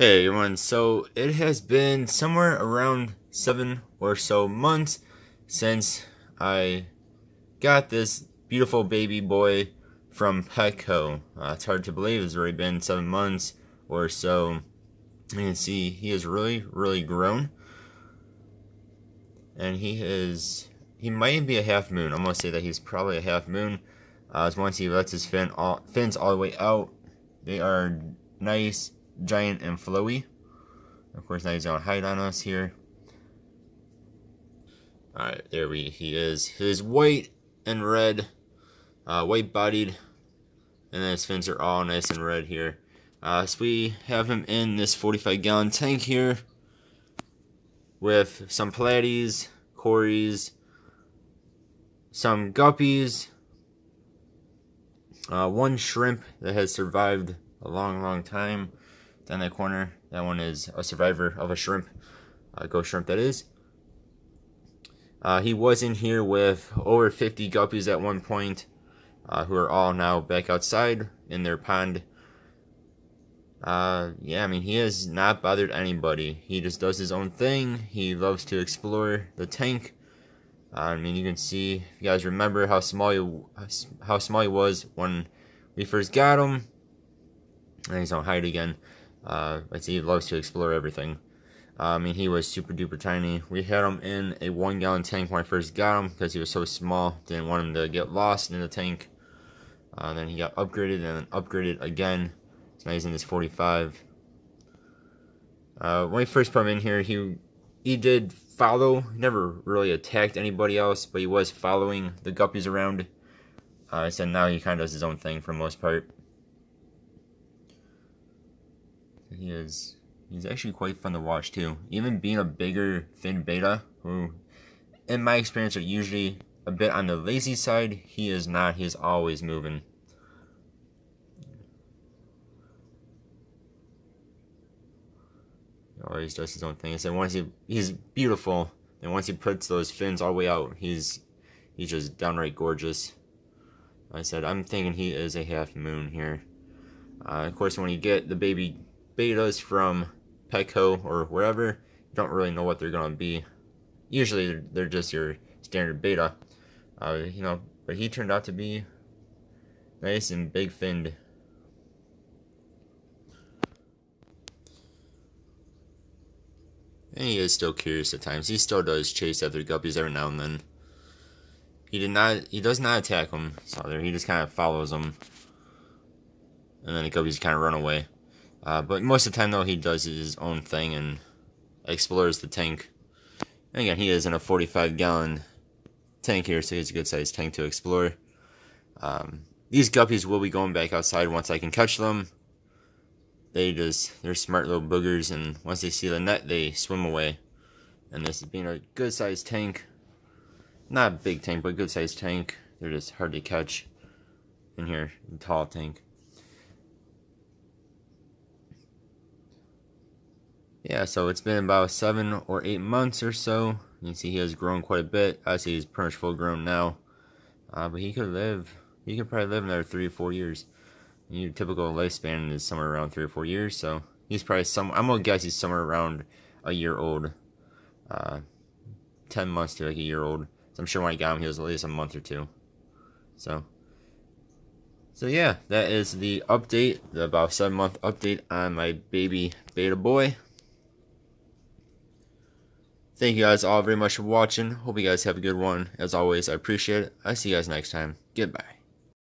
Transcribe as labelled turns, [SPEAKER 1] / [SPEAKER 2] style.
[SPEAKER 1] Hey everyone, so it has been somewhere around seven or so months since I got this beautiful baby boy from Petco. Uh, it's hard to believe it's already been seven months or so. You can see he is really, really grown. And he is, he might be a half moon. I'm going to say that he's probably a half moon. Uh, once he lets his fin all, fins all the way out, they are nice giant and flowy. Of course, now he's gonna hide on us here. Alright, there we he is. His white and red, uh, white bodied, and then his fins are all nice and red here. Uh, so we have him in this 45 gallon tank here with some platies, cories, some guppies, uh, one shrimp that has survived a long, long time, down that corner. That one is a survivor of a shrimp, a ghost shrimp that is. Uh, he was in here with over 50 guppies at one point, uh, who are all now back outside in their pond. Uh, yeah, I mean, he has not bothered anybody. He just does his own thing. He loves to explore the tank. Uh, I mean, you can see, if you guys remember how small he, how small he was when we first got him. And he's on hide again. Uh, see he loves to explore everything. Uh, I mean, he was super duper tiny. We had him in a one gallon tank when I first got him because he was so small. Didn't want him to get lost in the tank. Uh, then he got upgraded and then upgraded again. So now he's in this 45. Uh, when we first put him in here, he he did follow. He never really attacked anybody else, but he was following the guppies around. Uh, so now he kind of does his own thing for the most part. He is he's actually quite fun to watch too. Even being a bigger fin betta, who in my experience are usually a bit on the lazy side, he is not. He's always moving. He always does his own thing. Said once he he's beautiful, and once he puts those fins all the way out, he's he's just downright gorgeous. I said I'm thinking he is a half moon here. Uh, of course, when you get the baby bettas from Petco or wherever, you don't really know what they're going to be. Usually they're, they're, just your standard betta. Uh, you know, but he turned out to be nice and big finned. And he is still curious at times. He still does chase after guppies every now and then. He did not. He does not attack them. So there, he just kind of follows them, and then the guppies kind of run away. Uh, but most of the time, though, he does his own thing and explores the tank. And again, he is in a 45 gallon tank here, so he's a good sized tank to explore. Um, these guppies will be going back outside once I can catch them. They just, they're smart little boogers, and once they see the net, they swim away. And this is being a good sized tank. Not a big tank, but a good sized tank. They're just hard to catch in here, in tall tank. Yeah, so it's been about seven or eight months or so. You can see he has grown quite a bit. I see he's pretty much full grown now. Uh, but he could live, he could probably live another three or four years. Your typical lifespan is somewhere around three or four years, so he's probably some, I'm gonna guess he's somewhere around a year old. Uh, 10 months to like a year old. So I'm sure when I got him, he was at least a month or two. So, so yeah, that is the update, the about seven month update on my baby betta boy. Thank you guys all very much for watching. Hope you guys have a good one. As always, I appreciate it. I see you guys next time. Goodbye.